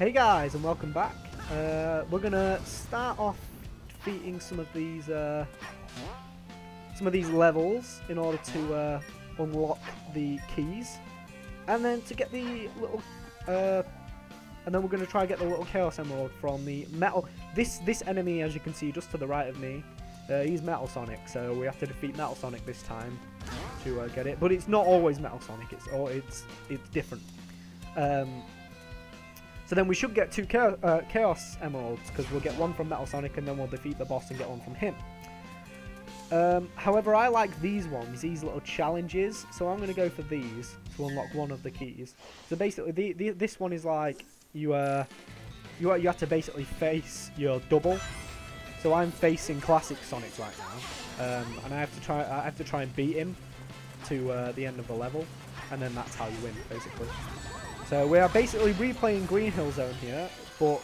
Hey guys, and welcome back. Uh, we're gonna start off defeating some of these uh, some of these levels in order to uh, unlock the keys, and then to get the little, uh, and then we're gonna try and get the little chaos emerald from the metal. This this enemy, as you can see, just to the right of me, uh, he's Metal Sonic, so we have to defeat Metal Sonic this time to uh, get it. But it's not always Metal Sonic. It's all it's it's different. Um, so then we should get two Chaos, uh, Chaos Emeralds, because we'll get one from Metal Sonic and then we'll defeat the boss and get one from him. Um, however, I like these ones, these little challenges, so I'm going to go for these to unlock one of the keys. So basically, the, the, this one is like, you uh, you, you have to basically face your double. So I'm facing Classic Sonic right now, um, and I have to try I have to try and beat him to uh, the end of the level, and then that's how you win, basically. So we are basically replaying Green Hill Zone here, but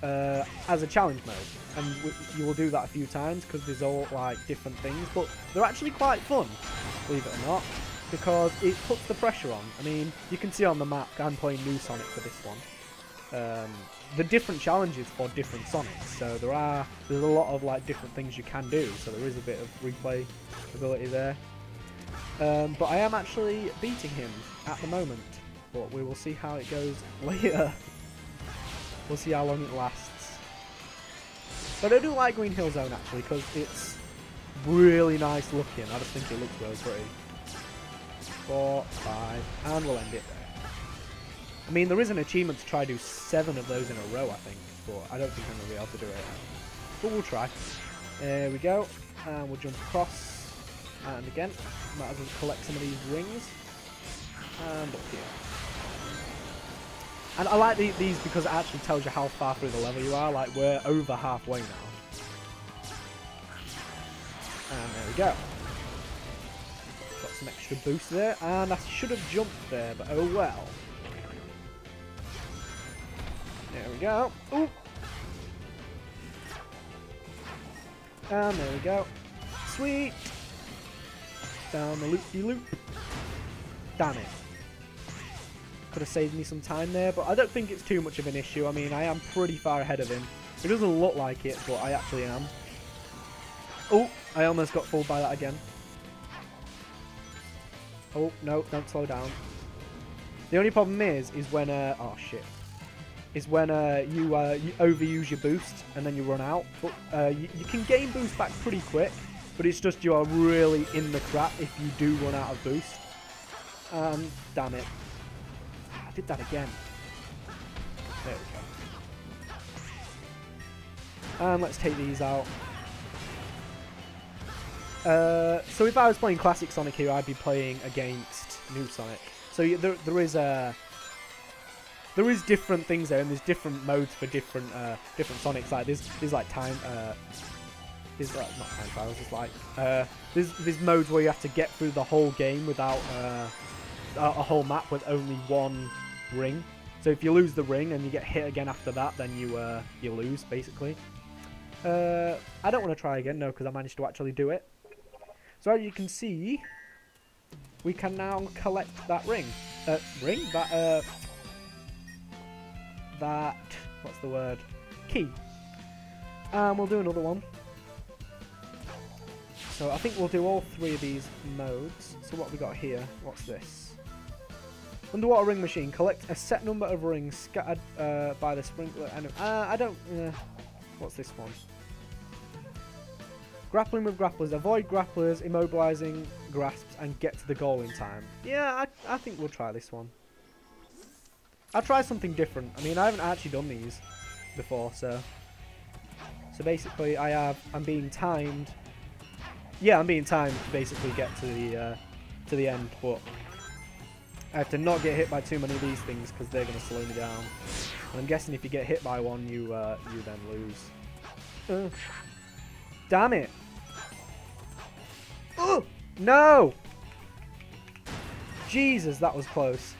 uh, as a challenge mode. And you will do that a few times because there's all like different things, but they're actually quite fun, believe it or not, because it puts the pressure on. I mean, you can see on the map, I'm playing New Sonic for this one. Um, the different challenges for different Sonics, so there are there's a lot of like different things you can do. So there is a bit of replay ability there. Um, but I am actually beating him at the moment. But we will see how it goes later. we'll see how long it lasts. But I do like Green Hill Zone actually because it's really nice looking. I just think it looks really pretty. Four, five, and we'll end it there. I mean, there is an achievement to try to do seven of those in a row, I think, but I don't think I'm going to be able to do it. But we'll try. There we go. And we'll jump across. And again, might as well collect some of these rings. And up here. And I like the, these because it actually tells you how far through the level you are. Like, we're over halfway now. And there we go. Got some extra boost there. And I should have jumped there, but oh well. There we go. Ooh. And there we go. Sweet. Down the loop-de-loop. -loop. Damn it. Could have saved me some time there, but I don't think it's too much of an issue. I mean, I am pretty far ahead of him. It doesn't look like it, but I actually am. Oh, I almost got fooled by that again. Oh, no, don't slow down. The only problem is, is when, uh, oh shit. Is when uh, you, uh, you overuse your boost and then you run out. But uh, you, you can gain boost back pretty quick, but it's just you are really in the crap if you do run out of boost. Um, damn it. I did that again. There we go. And let's take these out. Uh, so if I was playing Classic Sonic here, I'd be playing against New Sonic. So there, there is a... There is different things there, and there's different modes for different uh, different Sonics. Like there's there's like time, uh, there's like not time trials. It's like uh, there's there's modes where you have to get through the whole game without uh, a, a whole map with only one ring. So if you lose the ring and you get hit again after that, then you uh, you lose basically. Uh, I don't want to try again, no, because I managed to actually do it. So as you can see, we can now collect that ring. Uh, ring? That, uh, that, what's the word? Key. And we'll do another one. So I think we'll do all three of these modes. So what we got here? What's this? Underwater ring machine. Collect a set number of rings scattered uh, by the sprinkler. And uh, I don't. Uh, what's this one? Grappling with grapplers. Avoid grapplers, immobilizing grasps, and get to the goal in time. Yeah, I, I think we'll try this one. I'll try something different. I mean, I haven't actually done these before, so... So basically, I have... I'm being timed... Yeah, I'm being timed to basically get to the, uh, to the end, but... I have to not get hit by too many of these things, because they're going to slow me down. And I'm guessing if you get hit by one, you, uh, you then lose. Uh. Damn it! Oh! No! Jesus, that was close.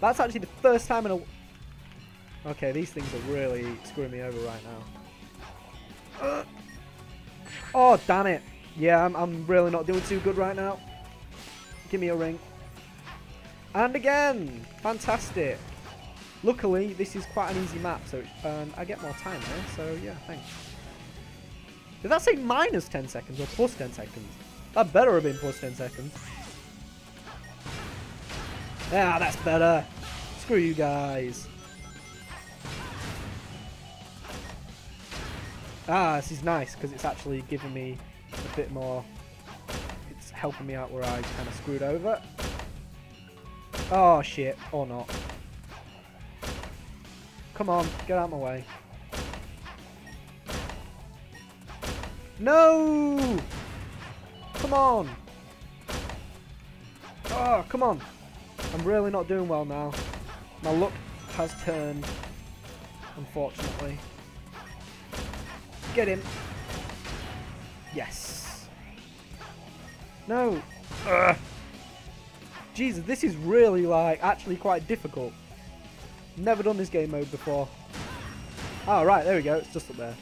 That's actually the first time in a... Okay, these things are really screwing me over right now. Uh. Oh, damn it. Yeah, I'm, I'm really not doing too good right now. Give me a ring. And again! Fantastic. Luckily, this is quite an easy map, so um, I get more time there, so yeah, thanks. Did that say minus 10 seconds or plus 10 seconds? That better have been plus 10 seconds. Yeah, that's better. Screw you guys. Ah, this is nice because it's actually giving me a bit more. It's helping me out where I kind of screwed over. Oh shit, or not. Come on, get out of my way. No! Come on! Oh, come on! I'm really not doing well now. My luck has turned, unfortunately. Get him. Yes. No. Ugh. Jesus, this is really, like, actually quite difficult. Never done this game mode before. Oh, right, there we go. It's just up there.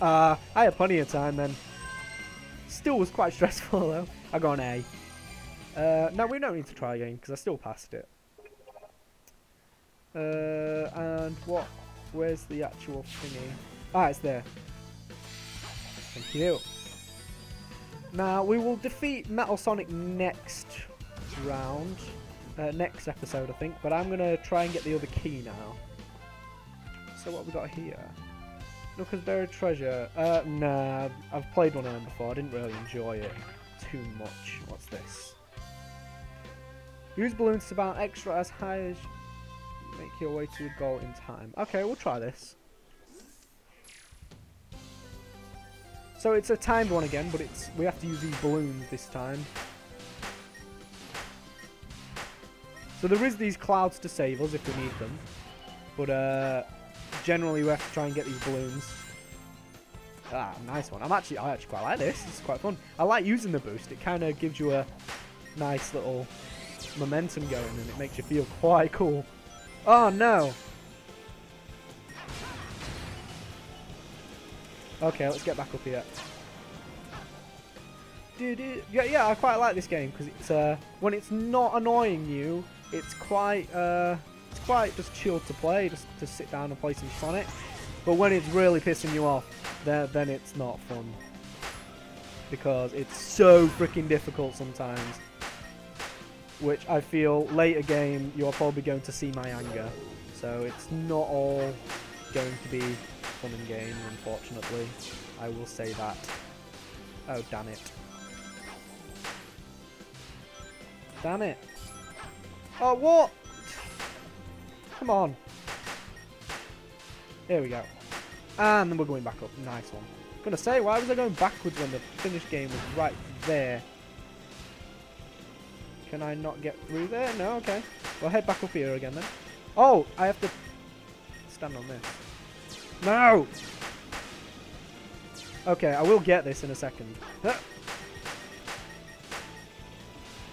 Uh, I had plenty of time then. Still was quite stressful, though. I got an A. Uh, no, we don't need to try again, because I still passed it. Uh, and what? Where's the actual thingy? Ah, it's there. Thank you. Now, we will defeat Metal Sonic next round. Uh, next episode, I think. But I'm going to try and get the other key now. So what we got here? Knuckles' Treasure. Uh, nah, I've played one of them before. I didn't really enjoy it too much. What's this? Use balloons to bounce extra as high as make your way to the goal in time. Okay, we'll try this. So it's a timed one again, but it's we have to use these balloons this time. So there is these clouds to save us if we need them. But uh, generally we have to try and get these balloons. Ah, nice one. I'm actually, I actually quite like this. It's quite fun. I like using the boost. It kind of gives you a nice little momentum going and it makes you feel quite cool. Oh, no. Okay, let's get back up here. Yeah, yeah, I quite like this game because it's uh, when it's not annoying you, it's quite uh, it's quite just chilled to play, just to sit down and play some Sonic. But when it's really pissing you off, then then it's not fun because it's so freaking difficult sometimes. Which I feel later game you're probably going to see my anger. So it's not all going to be fun and games, unfortunately. I will say that. Oh damn it. Damn it. Oh, what? Come on. There we go. And then we're going back up. Nice one. I'm gonna say, why was I going backwards when the finished game was right there? Can I not get through there? No, okay. We'll head back up here again then. Oh, I have to stand on this. No! Okay, I will get this in a second. I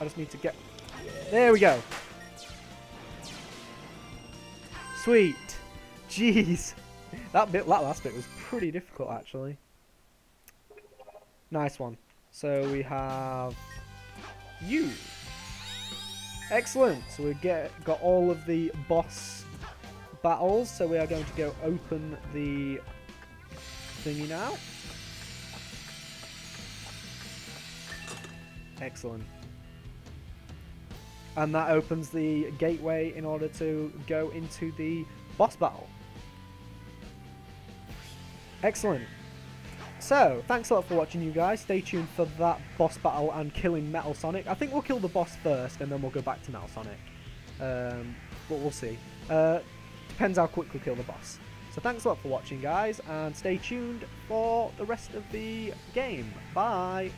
just need to get... There we go. Sweet. Jeez. That bit, that last bit was pretty difficult actually. Nice one. So we have you. Excellent. So we get got all of the boss battles. So we are going to go open the thingy now. Excellent and that opens the gateway in order to go into the boss battle. Excellent. So, thanks a lot for watching you guys. Stay tuned for that boss battle and killing Metal Sonic. I think we'll kill the boss first and then we'll go back to Metal Sonic. Um, but we'll see. Uh, depends how quick we kill the boss. So thanks a lot for watching guys and stay tuned for the rest of the game. Bye!